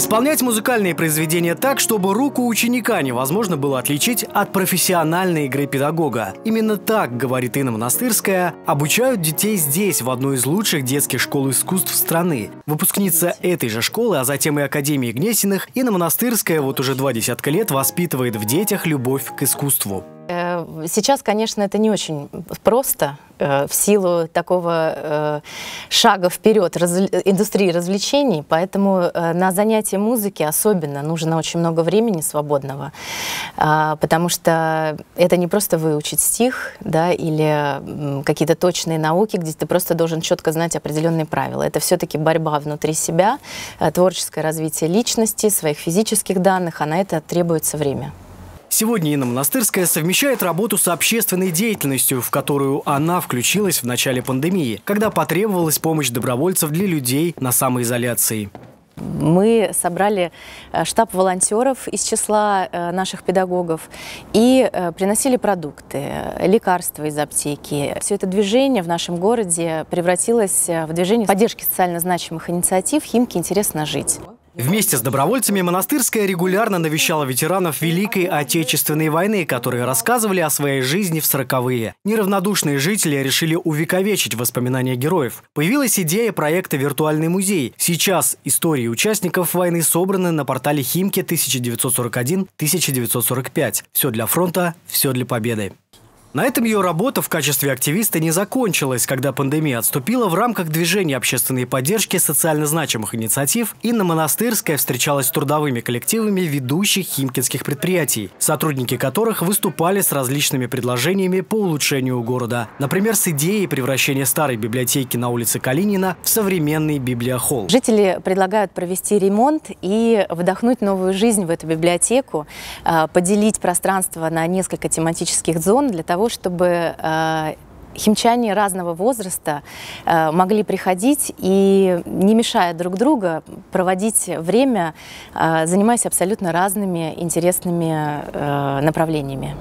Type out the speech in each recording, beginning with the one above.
Исполнять музыкальные произведения так, чтобы руку ученика невозможно было отличить от профессиональной игры педагога. Именно так, говорит Инна Монастырская, обучают детей здесь, в одной из лучших детских школ искусств страны. Выпускница этой же школы, а затем и Академии Гнесиных, Инна Монастырская вот уже два десятка лет воспитывает в детях любовь к искусству. Э, сейчас, конечно, это не очень просто э, в силу такого э, шага вперед индустрии развлечений, поэтому на занятия музыки особенно нужно очень много времени свободного, а, потому что это не просто выучить стих да, или какие-то точные науки, где ты просто должен четко знать определенные правила. Это все-таки борьба внутри себя, творческое развитие личности, своих физических данных, а на это требуется время. Сегодня Инна Монастырская совмещает работу с общественной деятельностью, в которую она включилась в начале пандемии, когда потребовалась помощь добровольцев для людей на самоизоляции. Мы собрали э, штаб волонтеров из числа э, наших педагогов и э, приносили продукты, лекарства из аптеки. Все это движение в нашем городе превратилось в движение поддержки социально значимых инициатив «Химки интересно жить». Вместе с добровольцами Монастырская регулярно навещала ветеранов Великой Отечественной войны, которые рассказывали о своей жизни в сороковые. Неравнодушные жители решили увековечить воспоминания героев. Появилась идея проекта «Виртуальный музей». Сейчас истории участников войны собраны на портале Химки 1941-1945. Все для фронта, все для победы. На этом ее работа в качестве активиста не закончилась. Когда пандемия отступила, в рамках движения общественной поддержки социально значимых инициатив Инна Монастырская встречалась с трудовыми коллективами ведущих химкинских предприятий, сотрудники которых выступали с различными предложениями по улучшению города. Например, с идеей превращения старой библиотеки на улице Калинина в современный библиохолл. Жители предлагают провести ремонт и вдохнуть новую жизнь в эту библиотеку, а, поделить пространство на несколько тематических зон для того, того, чтобы э, химчане разного возраста э, могли приходить и, не мешая друг друга, проводить время, э, занимаясь абсолютно разными интересными направлениями.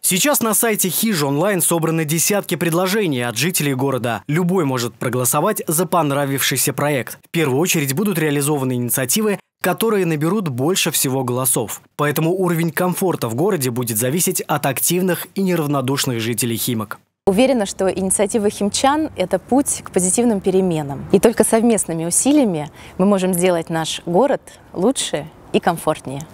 Сейчас на сайте Хижи онлайн собраны десятки предложений от жителей города. Любой может проголосовать за понравившийся проект. В первую очередь будут реализованы инициативы, которые наберут больше всего голосов. Поэтому уровень комфорта в городе будет зависеть от активных и неравнодушных жителей Химок. Уверена, что инициатива химчан – это путь к позитивным переменам. И только совместными усилиями мы можем сделать наш город лучше и комфортнее.